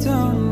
don't